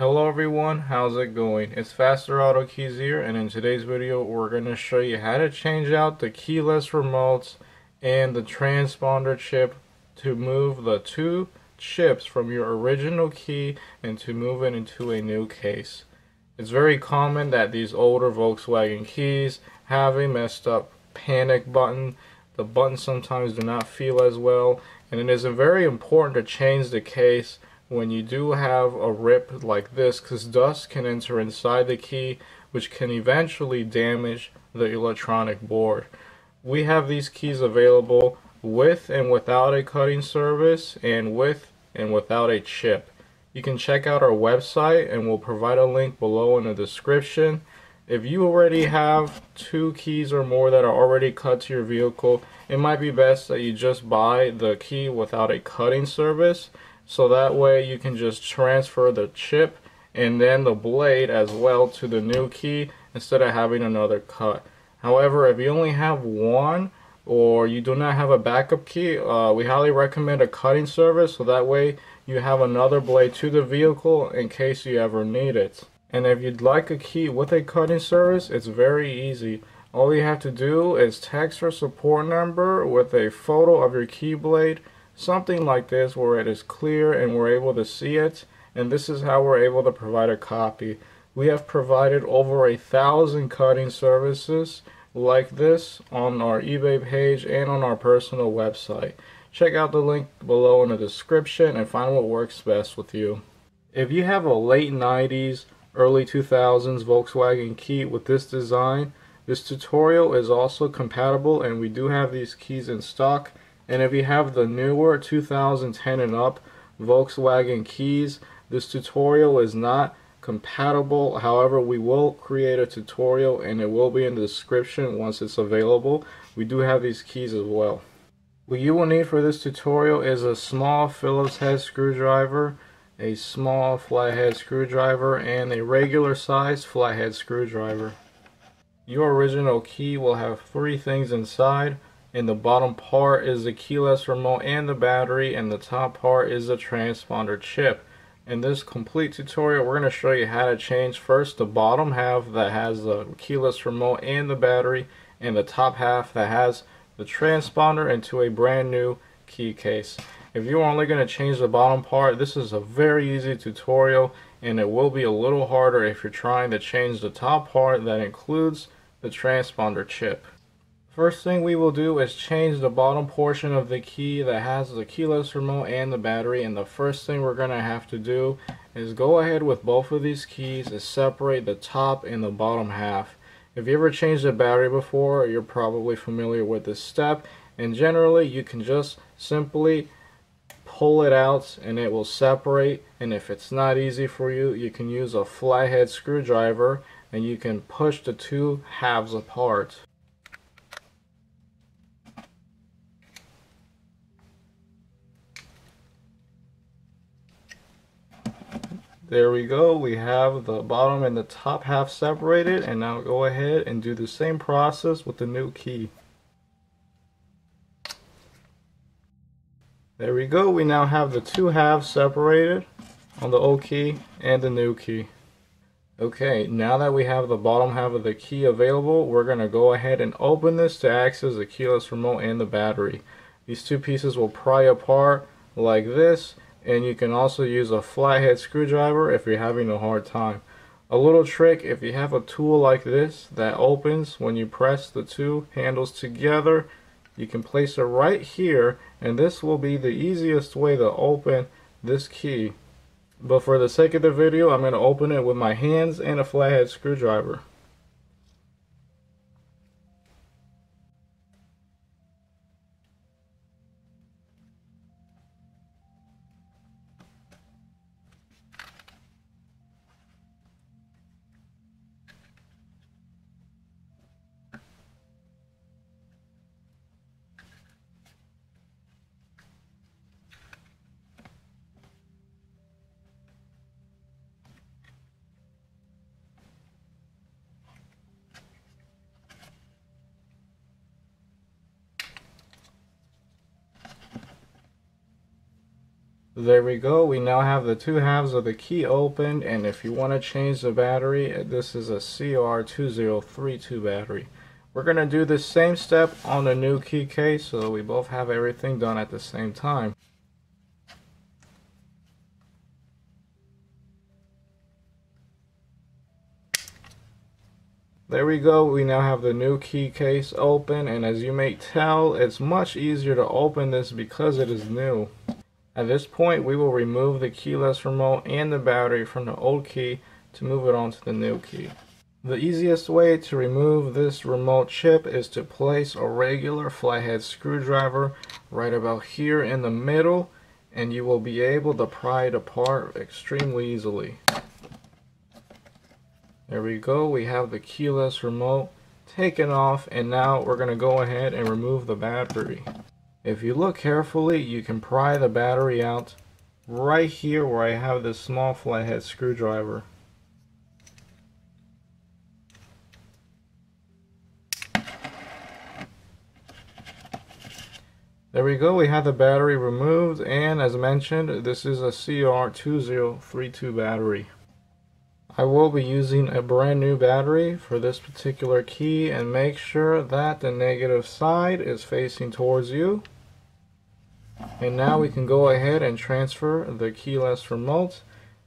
Hello everyone, how's it going? It's Faster Auto Keys here and in today's video we're going to show you how to change out the keyless remotes and the transponder chip to move the two chips from your original key and to move it into a new case. It's very common that these older Volkswagen keys have a messed up panic button. The buttons sometimes do not feel as well and it is very important to change the case when you do have a rip like this because dust can enter inside the key which can eventually damage the electronic board. We have these keys available with and without a cutting service and with and without a chip. You can check out our website and we'll provide a link below in the description. If you already have two keys or more that are already cut to your vehicle, it might be best that you just buy the key without a cutting service so that way you can just transfer the chip and then the blade as well to the new key instead of having another cut. However, if you only have one or you do not have a backup key, uh, we highly recommend a cutting service so that way you have another blade to the vehicle in case you ever need it. And if you'd like a key with a cutting service, it's very easy. All you have to do is text our support number with a photo of your key blade something like this where it is clear and we're able to see it and this is how we're able to provide a copy. We have provided over a thousand cutting services like this on our eBay page and on our personal website. Check out the link below in the description and find what works best with you. If you have a late 90s, early 2000s Volkswagen key with this design, this tutorial is also compatible and we do have these keys in stock and if you have the newer 2010 and up Volkswagen keys, this tutorial is not compatible. However, we will create a tutorial and it will be in the description once it's available. We do have these keys as well. What you will need for this tutorial is a small Phillips head screwdriver, a small flathead screwdriver, and a regular size flathead screwdriver. Your original key will have three things inside in the bottom part is the keyless remote and the battery and the top part is the transponder chip. In this complete tutorial we're going to show you how to change first the bottom half that has the keyless remote and the battery and the top half that has the transponder into a brand new key case. If you're only going to change the bottom part this is a very easy tutorial and it will be a little harder if you're trying to change the top part that includes the transponder chip. First thing we will do is change the bottom portion of the key that has the keyless remote and the battery and the first thing we're going to have to do is go ahead with both of these keys and separate the top and the bottom half. If you ever changed a battery before you're probably familiar with this step and generally you can just simply pull it out and it will separate and if it's not easy for you you can use a flathead screwdriver and you can push the two halves apart. There we go. We have the bottom and the top half separated and now go ahead and do the same process with the new key. There we go. We now have the two halves separated on the old key and the new key. Okay, now that we have the bottom half of the key available, we're going to go ahead and open this to access the keyless remote and the battery. These two pieces will pry apart like this and you can also use a flathead screwdriver if you're having a hard time. A little trick, if you have a tool like this that opens when you press the two handles together, you can place it right here and this will be the easiest way to open this key. But for the sake of the video, I'm going to open it with my hands and a flathead screwdriver. There we go. We now have the two halves of the key opened and if you want to change the battery, uh, this is a CR2032 battery. We're going to do the same step on the new key case so we both have everything done at the same time. There we go, we now have the new key case open and as you may tell, it's much easier to open this because it is new. At this point, we will remove the keyless remote and the battery from the old key to move it onto the new key. The easiest way to remove this remote chip is to place a regular flathead screwdriver right about here in the middle and you will be able to pry it apart extremely easily. There we go, we have the keyless remote taken off and now we're going to go ahead and remove the battery. If you look carefully, you can pry the battery out right here where I have this small flathead screwdriver. There we go, we have the battery removed and as mentioned, this is a CR2032 battery. I will be using a brand new battery for this particular key and make sure that the negative side is facing towards you. And now we can go ahead and transfer the keyless remote.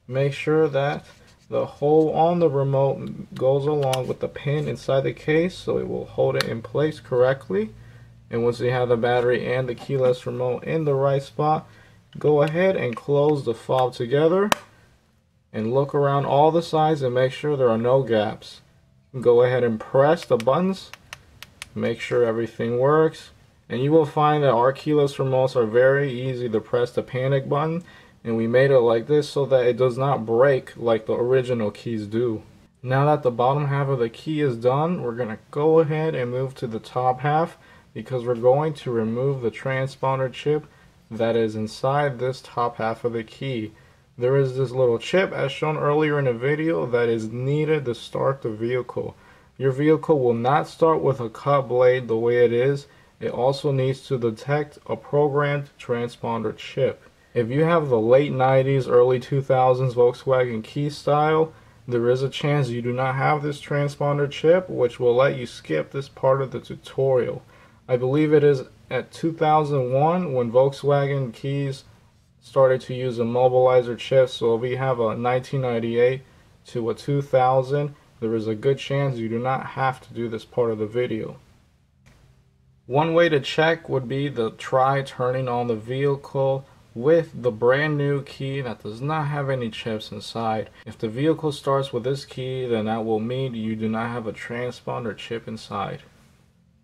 Make sure that the hole on the remote goes along with the pin inside the case so it will hold it in place correctly. And once you have the battery and the keyless remote in the right spot, go ahead and close the fob together and look around all the sides and make sure there are no gaps. Go ahead and press the buttons, make sure everything works and you will find that our keyless remotes are very easy to press the panic button and we made it like this so that it does not break like the original keys do. Now that the bottom half of the key is done, we're going to go ahead and move to the top half because we're going to remove the transponder chip that is inside this top half of the key. There is this little chip as shown earlier in the video that is needed to start the vehicle. Your vehicle will not start with a cut blade the way it is it also needs to detect a programmed transponder chip. If you have the late 90s, early 2000s Volkswagen key style, there is a chance you do not have this transponder chip, which will let you skip this part of the tutorial. I believe it is at 2001 when Volkswagen keys started to use a immobilizer chips. So if you have a 1998 to a 2000, there is a good chance you do not have to do this part of the video. One way to check would be to try turning on the vehicle with the brand new key that does not have any chips inside. If the vehicle starts with this key, then that will mean you do not have a transponder chip inside.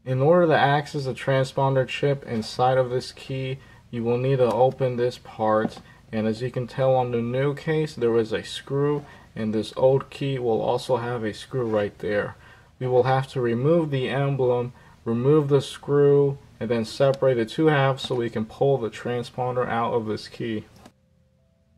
In order to access the transponder chip inside of this key, you will need to open this part and as you can tell on the new case there is a screw and this old key will also have a screw right there. We will have to remove the emblem remove the screw and then separate the two halves so we can pull the transponder out of this key.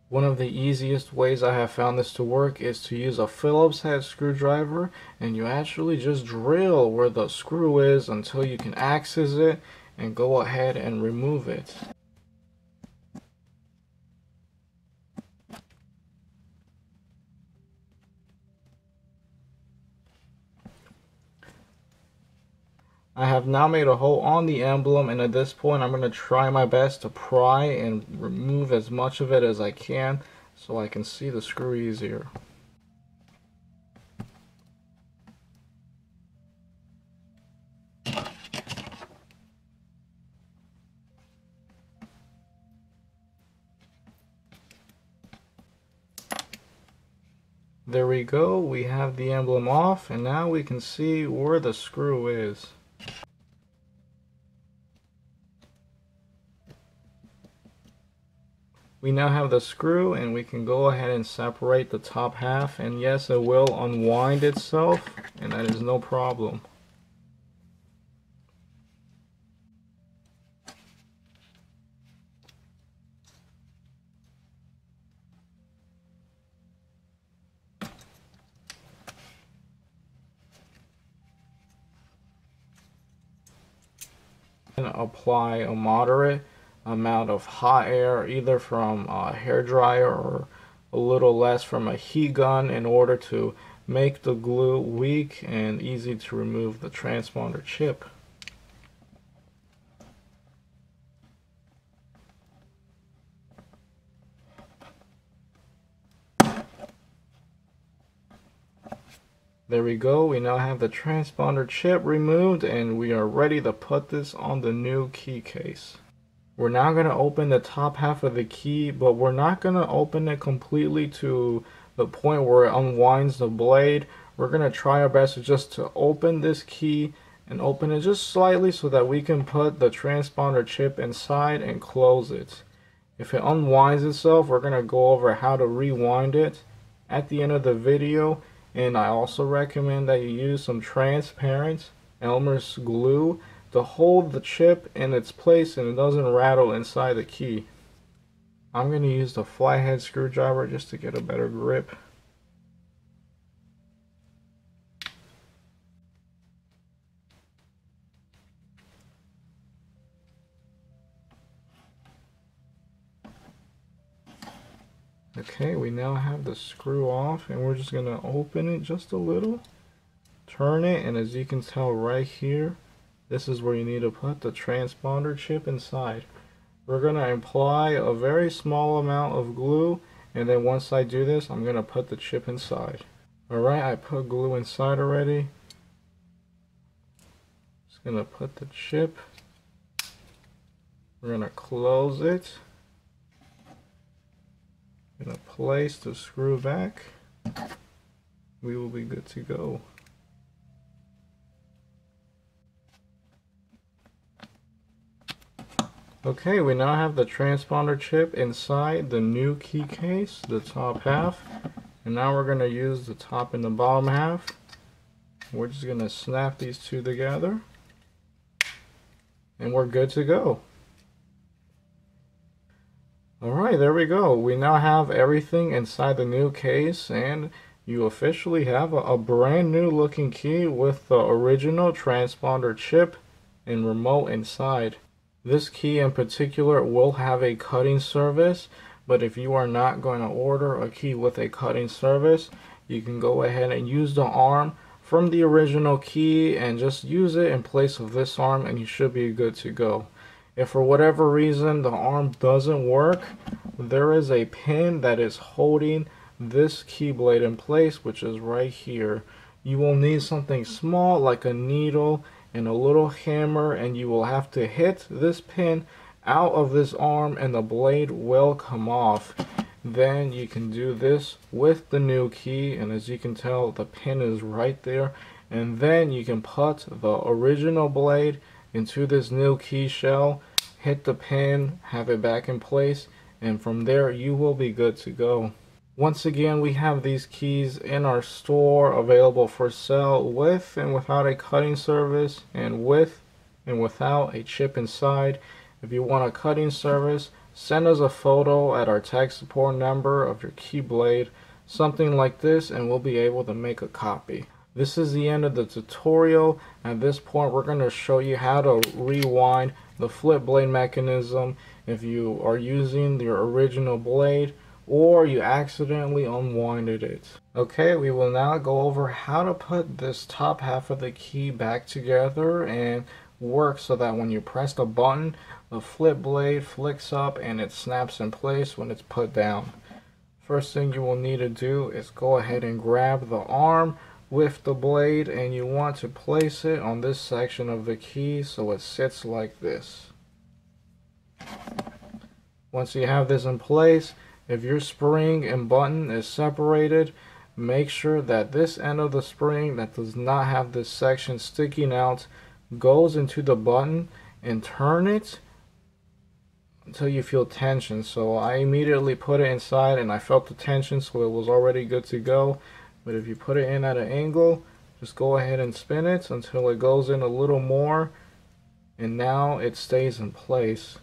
One of the easiest ways I have found this to work is to use a Phillips head screwdriver and you actually just drill where the screw is until you can access it and go ahead and remove it. I have now made a hole on the emblem and at this point I'm going to try my best to pry and remove as much of it as I can so I can see the screw easier. There we go, we have the emblem off and now we can see where the screw is. We now have the screw and we can go ahead and separate the top half. And yes it will unwind itself and that is no problem. Apply a moderate amount of hot air either from a hair dryer or a little less from a heat gun in order to make the glue weak and easy to remove the transponder chip. There we go, we now have the transponder chip removed and we are ready to put this on the new key case. We're now going to open the top half of the key, but we're not going to open it completely to the point where it unwinds the blade. We're going to try our best just to open this key and open it just slightly so that we can put the transponder chip inside and close it. If it unwinds itself, we're going to go over how to rewind it at the end of the video and I also recommend that you use some transparent Elmer's glue to hold the chip in its place and it doesn't rattle inside the key. I'm going to use the flathead screwdriver just to get a better grip. Okay, we now have the screw off and we're just going to open it just a little. Turn it and as you can tell right here, this is where you need to put the transponder chip inside. We're going to apply a very small amount of glue and then once I do this, I'm going to put the chip inside. Alright, I put glue inside already. Just going to put the chip. We're going to close it. Gonna place the screw back. We will be good to go. Okay, we now have the transponder chip inside the new key case, the top half. And now we're going to use the top and the bottom half. We're just going to snap these two together. And we're good to go. Alright, there we go. We now have everything inside the new case and you officially have a, a, brand new looking key with the original transponder chip and remote inside. This key in particular will have a cutting service, but if you are not going to order a key with a cutting service, you can go ahead and use the arm from the original key and just use it in place of this arm and you should be good to go. If for whatever reason the arm doesn't work, there is a pin that is holding this key blade in place, which is right here. You will need something small like a needle and a little hammer and you will have to hit this pin out of this arm and the blade will come off. Then you can do this with the new key and as you can tell the pin is right there and then you can put the original blade into this new key shell hit the pin, have it back in place, and from there you will be good to go. Once again, we have these keys in our store available for sale with and without a cutting service and with and without a chip inside. If you want a cutting service, send us a photo at our tech support number of your key blade, something like this, and we'll be able to make a copy. This is the end of the tutorial. At this point, we're going to show you how to rewind the flip blade mechanism if you are using your original blade or you accidentally unwinded it. Okay, we will now go over how to put this top half of the key back together and work so that when you press the button, the flip blade flicks up and it snaps in place when it's put down. First thing you will need to do is go ahead and grab the arm with the blade and you want to place it on this section of the key so it sits like this. Once you have this in place, if your spring and button is separated, make sure that this end of the spring that does not have this section sticking out goes into the button and turn it until you feel tension. So I immediately put it inside and I felt the tension so it was already good to go. But if you put it in at an angle, just go ahead and spin it until it goes in a little more. And now it stays in place.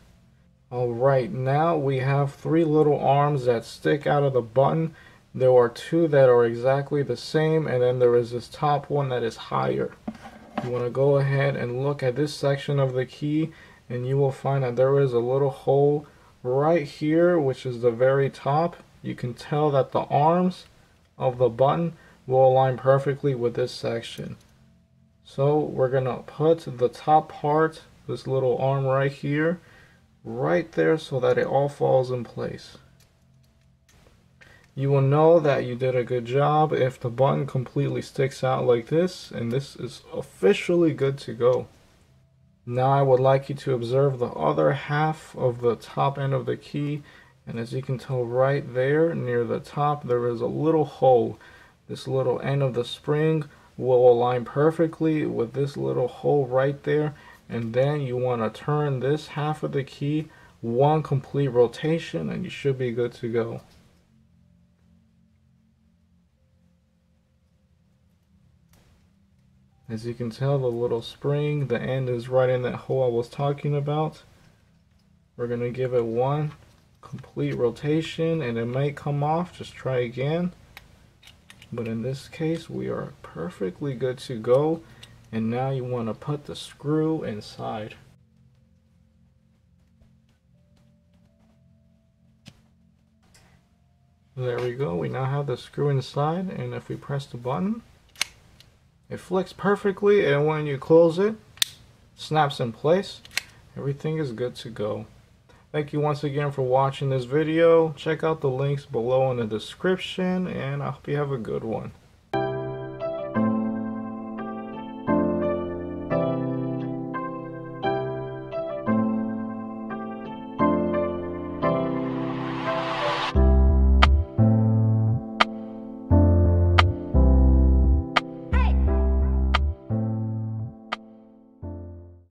Alright, now we have three little arms that stick out of the button. There are two that are exactly the same, and then there is this top one that is higher. You want to go ahead and look at this section of the key and you will find that there is a little hole right here which is the very top you can tell that the arms of the button will align perfectly with this section so we're gonna put the top part this little arm right here right there so that it all falls in place you will know that you did a good job if the button completely sticks out like this and this is officially good to go. Now I would like you to observe the other half of the top end of the key and as you can tell right there near the top there is a little hole. This little end of the spring will align perfectly with this little hole right there and then you want to turn this half of the key one complete rotation and you should be good to go. As you can tell, the little spring, the end is right in that hole I was talking about. We're going to give it one complete rotation and it might come off. Just try again. But in this case, we are perfectly good to go. And now you want to put the screw inside. There we go. We now have the screw inside. And if we press the button, it flicks perfectly and when you close it, snaps in place. Everything is good to go. Thank you once again for watching this video. Check out the links below in the description and I hope you have a good one.